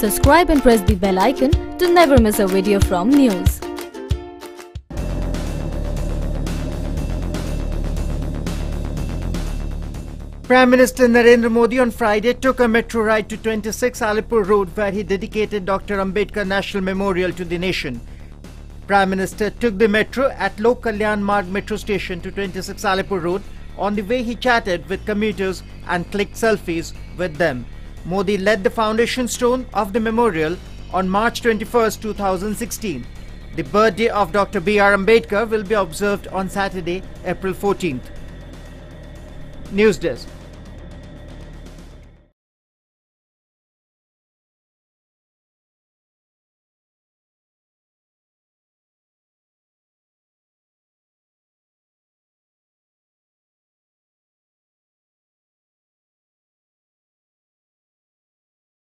Subscribe and press the bell icon to never miss a video from NYOOOZ. Prime Minister Narendra Modi on Friday took a metro ride to 26 Alipur Road where he dedicated Dr. Ambedkar National Memorial to the nation. Prime Minister took the metro at Lok Kalyan Marg metro station to 26 Alipur Road. On the way he chatted with commuters and clicked selfies with them. Modi led the foundation stone of the memorial on March 21, 2016. The birthday of Dr. B.R. Ambedkar will be observed on Saturday, April 14th. NYOOOZ Desk